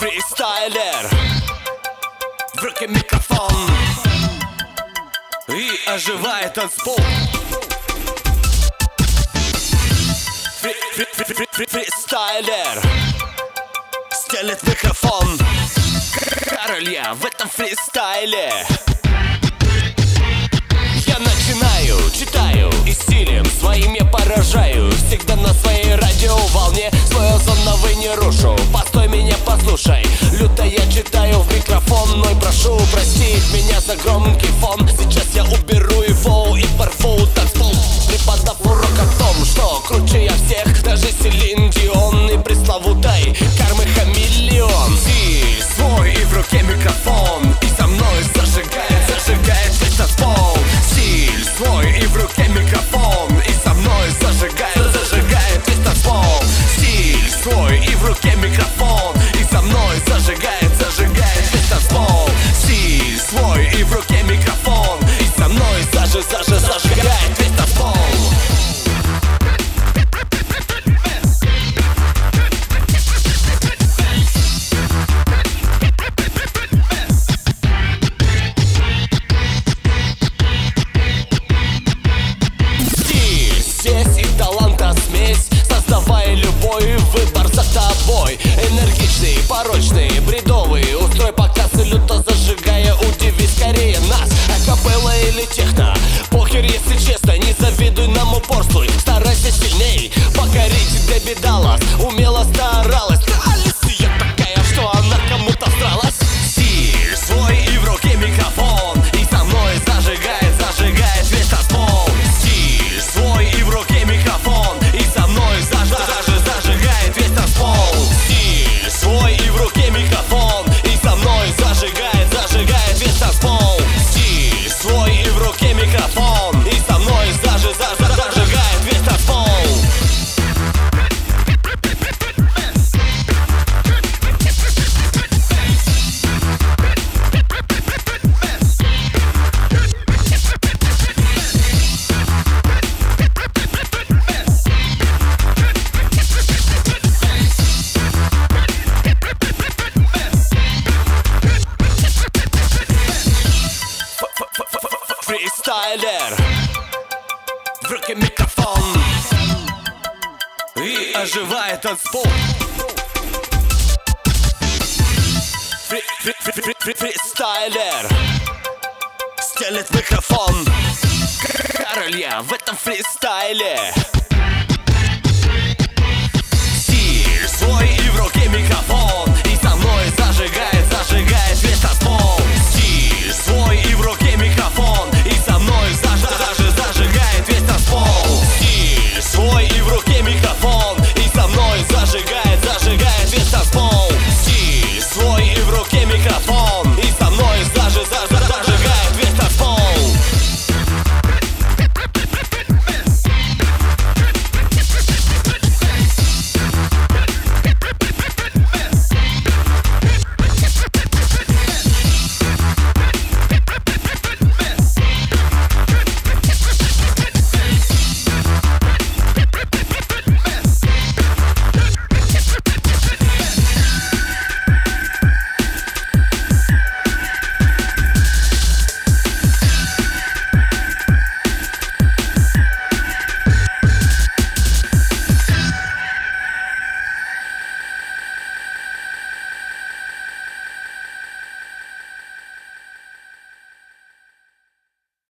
Фристайлер В руке микрофон. И оживает танцпол Фри, фри, фри, фри, фри, Фристайлер. Стелит микрофон. Король я в этом фристайле. Я начинаю, читаю И стилем своим я поражаю. Всегда на за громкий фон. Сейчас я уберу его и порву танцпол Преподав урок о том, что круче я всех Даже Селин Дион и пресловутой Кармы Хамелеон. Стиль свой и в руке микрофон И со мной зажигает, зажигает весь танцпол Стиль свой и в руке микрофон И со мной зажигает, зажигает весь танцпол Стиль свой и в руке микрофон Создавая любой выбор за тобой. Энергичный, порочный, бредовый Устрой показ и люто зажигая Удиви скорее нас. Акапелла или техно? Похер, если честно, не завидуй нам упорствуй. Старайся сильней, покорить Дебби И оживает танцпол Фри, фри, фри, фри, фри, Фристайлер. Стелит микрофон. Король я в этом фристайле